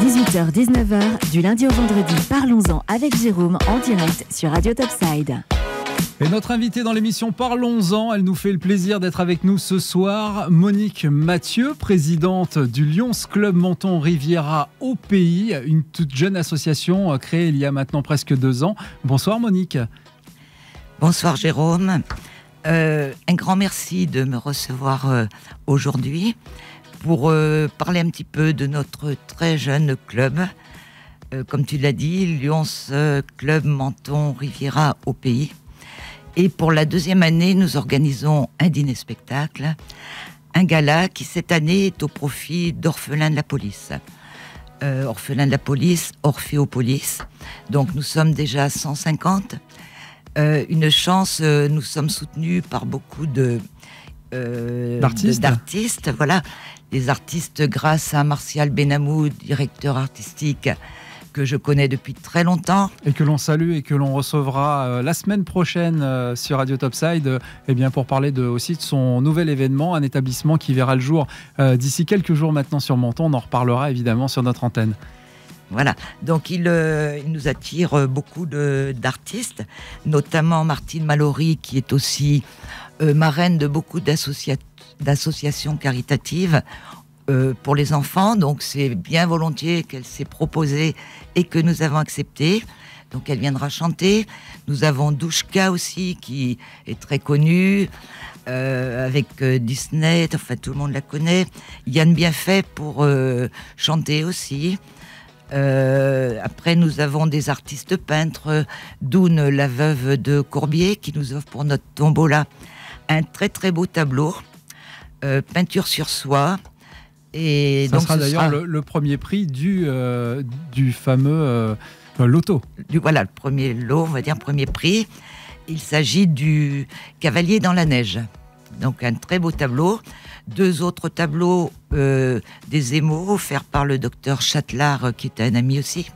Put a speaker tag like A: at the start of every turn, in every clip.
A: 18h-19h, du lundi au vendredi, parlons-en avec Jérôme en direct sur Radio Topside.
B: Et notre invitée dans l'émission Parlons-en, elle nous fait le plaisir d'être avec nous ce soir, Monique Mathieu, présidente du Lyons Club Menton Riviera au pays, une toute jeune association créée il y a maintenant presque deux ans. Bonsoir Monique.
C: Bonsoir Jérôme. Euh, un grand merci de me recevoir euh, aujourd'hui pour euh, parler un petit peu de notre très jeune club. comme tu l'as dit, Lyons Club Menton Riviera au pays. Et pour la deuxième année, nous organisons un dîner-spectacle, un gala qui cette année est au profit d'Orphelins de la Police. Euh, Orphelins de la Police, Orphéopolis. Donc nous sommes déjà 150. Euh, une chance, euh, nous sommes soutenus par beaucoup de d'artistes. Voilà, des artistes grâce à Martial Benamou, directeur artistique que je connais depuis très longtemps.
B: Et que l'on salue et que l'on recevra euh, la semaine prochaine euh, sur Radio Topside euh, eh bien pour parler de, aussi de son nouvel événement, un établissement qui verra le jour d'ici quelques jours maintenant sur Menton. On en reparlera évidemment sur notre antenne.
C: Voilà, donc il, il nous attire beaucoup d'artistes, notamment Martine Mallory qui est aussi marraine de beaucoup d'associations caritatives. Euh, pour les enfants. Donc c'est bien volontiers qu'elle s'est proposée et que nous avons accepté. Donc elle viendra chanter. Nous avons Douchka aussi qui est très connue. Euh, avec euh, Disney, enfin tout le monde la connaît. Yann Bienfait pour chanter aussi. après, nous avons des artistes peintres, Doune, la veuve de Courbier, qui nous offre pour notre tombola un très très beau tableau, peinture sur soie,
B: et ça sera d'ailleurs le, premier prix du, euh, du fameux euh, loto.
C: Du, voilà, le premier lot, on va dire premier prix. Il s'agit du Cavalier dans la neige. Donc un très beau tableau. Deux autres tableaux euh, des émaux offerts par le docteur Châtelard, qui était un ami aussi.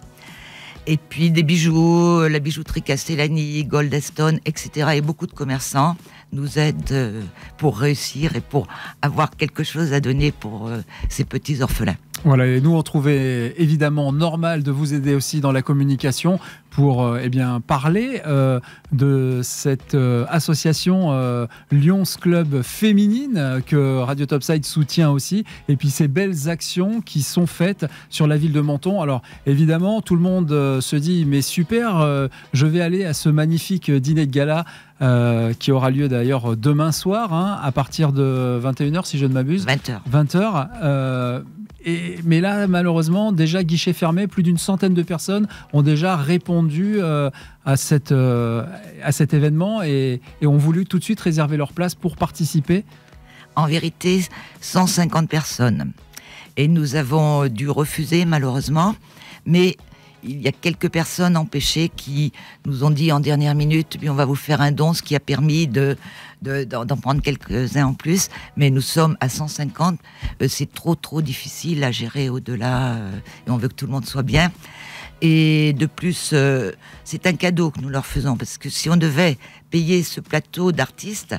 C: Et puis des bijoux, la bijouterie Castellani, Goldstone, etc. Et beaucoup de commerçants nous aident euh, pour réussir et pour avoir quelque chose à donner pour euh, ces petits orphelins.
B: Voilà, et nous on trouvait évidemment normal de vous aider aussi dans la communication pour euh, eh bien, parler de cette association Lyons Club Féminine que Radio Topside soutient aussi, et puis ces belles actions qui sont faites sur la ville de Menton. Alors évidemment, tout le monde se dit, mais super, je vais aller à ce magnifique dîner de gala euh, qui aura lieu d'ailleurs demain soir, hein, à partir de 21h, si je ne m'abuse.
C: 20h.
B: 20h. Euh, mais là, malheureusement, déjà guichet fermé, plus d'une centaine de personnes ont déjà répondu euh, à, cette, à cet événement et, et ont voulu tout de suite réserver leur place pour participer.
C: En vérité, 150 personnes. Et nous avons dû refuser, malheureusement. Mais il y a quelques personnes empêchées qui nous ont dit en dernière minute, on va vous faire un don, ce qui a permis de d'en prendre quelques-uns en plus, mais nous sommes à 150. Euh, c'est trop, trop difficile à gérer au-delà, euh, et on veut que tout le monde soit bien. Et de plus, euh, c'est un cadeau que nous leur faisons, parce que si on devait payer ce plateau d'artistes,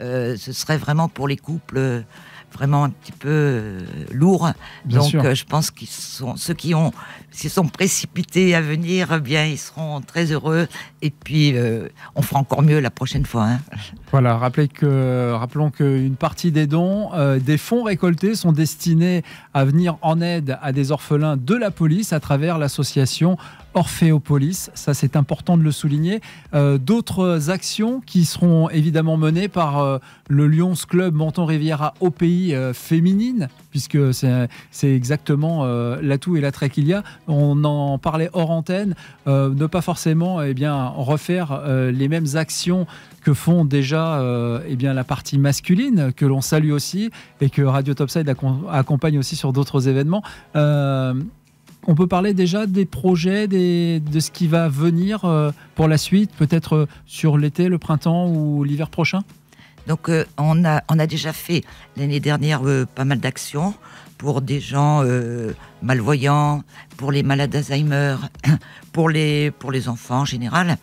C: ce serait vraiment pour les couples vraiment un petit peu euh, lourd. Donc euh, je pense qu'ils sont ceux qui ont s'y sont précipités à venir, eh bien ils seront très heureux. Et puis euh, on fera encore mieux la prochaine fois. Hein.
B: Voilà, rappelez que, rappelons qu'une partie des dons, des fonds récoltés sont destinés à venir en aide à des orphelins de la police à travers l'association Orphéopolis. Ça, c'est important de le souligner. Euh, d'autres actions qui seront évidemment menées par euh, le Lyons Club Menton Riviera au pays euh, féminine, puisque c'est exactement l'atout et l'attrait qu'il y a. On en parlait hors antenne. ne pas forcément eh bien, refaire les mêmes actions que font déjà eh bien, la partie masculine, que l'on salue aussi, et que Radio Topside accompagne aussi sur d'autres événements on peut parler déjà des projets, de ce qui va venir euh, pour la suite, peut-être euh, sur l'été, le printemps ou l'hiver prochain?
C: Donc euh, on, a, on a déjà fait l'année dernière pas mal d'actions pour des gens malvoyants, pour les malades d'Alzheimer, pour les, pour les enfants en général.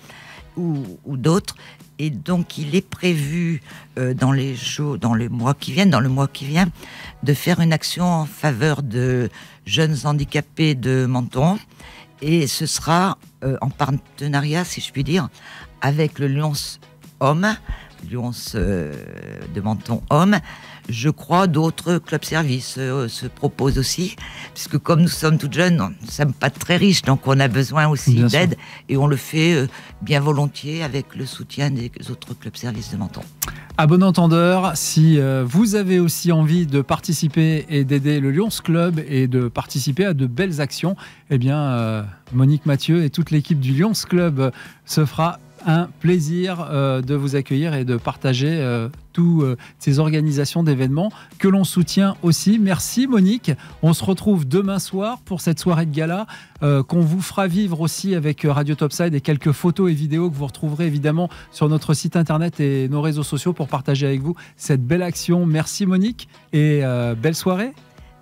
C: Ou, d'autres. Et donc, il est prévu euh, dans les jours, dans les mois qui viennent, dans le mois qui vient, de faire une action en faveur de jeunes handicapés de Menton. Et ce sera euh, en partenariat, si je puis dire, avec le Lyons Homme, Lyons euh, de Menton Homme, je crois, d'autres clubs services euh, se proposent aussi, puisque comme nous sommes toutes jeunes, nous ne sommes pas très riches, donc on a besoin aussi d'aide, et on le fait euh, bien volontiers avec le soutien des autres clubs services de Menton.
B: À bon entendeur, si euh, vous avez aussi envie de participer et d'aider le Lyons Club et de participer à de belles actions, eh bien, Monique Mathieu et toute l'équipe du Lyons Club se fera un plaisir de vous accueillir et de partager toutes euh, ces organisations d'événements que l'on soutient aussi. Merci Monique. On se retrouve demain soir pour cette soirée de gala qu'on vous fera vivre aussi avec Radio Topside et quelques photos et vidéos que vous retrouverez évidemment sur notre site internet et nos réseaux sociaux pour partager avec vous cette belle action. Merci Monique et belle soirée.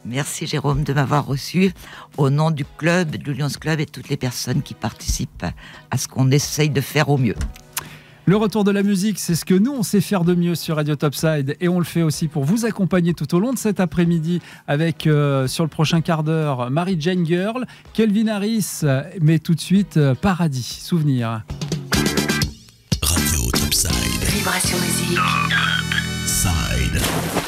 C: Merci Jérôme de m'avoir reçu au nom du club, du Lions Club et toutes les personnes qui participent à ce qu'on essaye de faire au mieux.
B: Le retour de la musique, c'est ce que nous, on sait faire de mieux sur Radio Topside et on le fait aussi pour vous accompagner tout au long de cet après-midi avec, euh, sur le prochain quart d'heure, Marie Jane Girl, Kelvin Harris, mais tout de suite, euh, Paradis, souvenir.
D: Radio Topside. Vibration musique. Side.